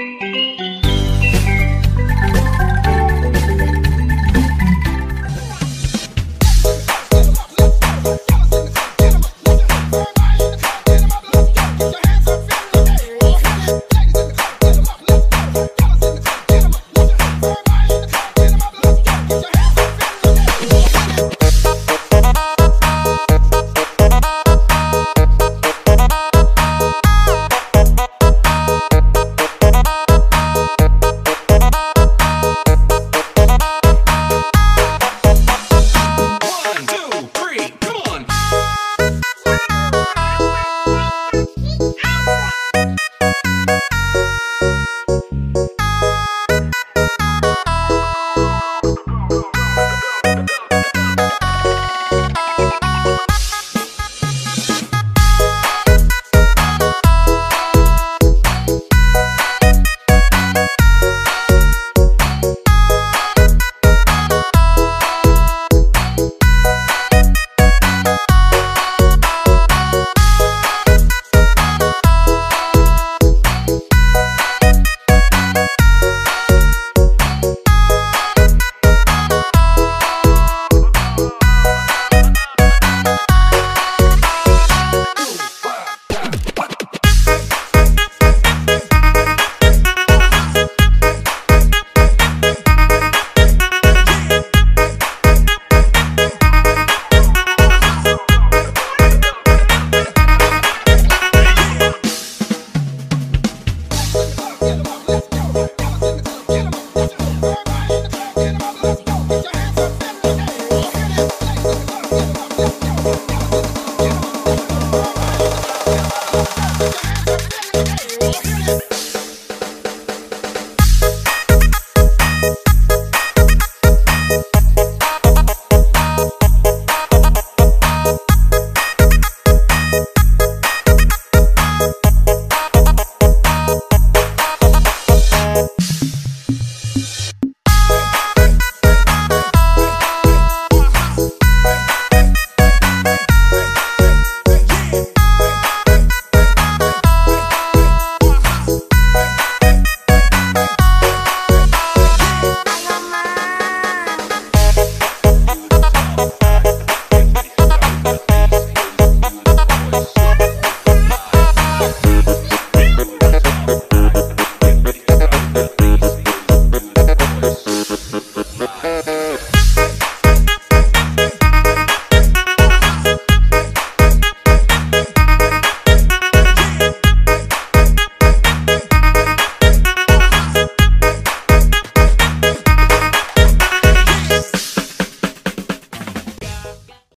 Música